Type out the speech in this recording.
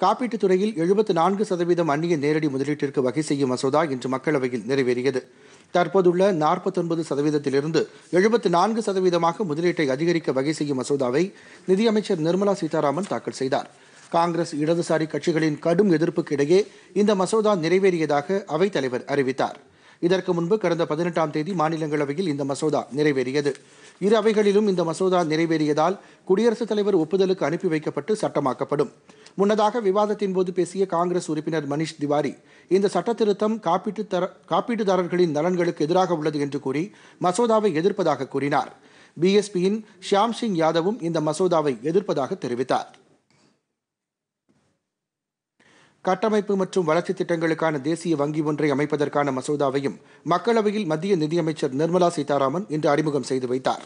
காப்பீட்டுத் துறையில் எழுபத்து நான்கு சதவீதம் அந்நிய நேரடி முதலீட்டிற்கு வகை செய்யும் மசோதா இன்று மக்களவையில் நிறைவேறியது. தற்போதுள்ள நாற்பத்தொன்பது சதவீதத்திலிருந்து எழுபத்து நான்கு சதவீதமாக முதலீட்டை அதிகரிக்க வகை செய்யும் மசோதாவை நிதியமைச்சர் நிர்மலா சீதாராமன் தாக்கல் செய்தார். காங்கிரஸ் இடதுசாரி கட்சிகளின் கடும் எதிர்ப்புக்கு இடையே இந்த மசோதா நிறைவேறியதாக அவைத்தலைவர் அறிவித்தார். இதற்கு முன்பு கடந்த பதினெட்டாம் தேதி மாநிலங்களவையில் இந்த மசோதா நிறைவேறியது. இரு அவைகளிலும் இந்த மசோதா நிறைவேறியதால் குடியரசுத் தலைவர் ஒப்புதலுக்கு அனுப்பி வைக்கப்பட்டு சட்டமாக்கப்படும். முன்னதாக விவாதத்தின் போது பேசிய காங்கிரஸ் உறுப்பினர் மனிஷ் திவாரி இந்த சட்ட திருத்தம் காப்பீட்டு தர காப்பீட்டுதாரர்களின் நலன்களுக்கு எதிராக உள்ளது என்று கூறி மசோதாவை எதிர்ப்பதாக கூறினார். பிஎஸ்பியின் ஷியாம் சிங் யாதவும் இந்த மசோதாவை எதிர்ப்பதாக தெரிவித்தார். கட்டமைப்பு மற்றும் வளர்ச்சித் திட்டங்களுக்கான தேசிய வங்கி ஒன்றை அமைப்பதற்கான மசோதாவையும் மக்களவையில் மத்திய நிதியமைச்சர் நிர்மலா சீதாராமன் இன்று அறிமுகம் செய்து வைத்தார்.